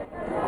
you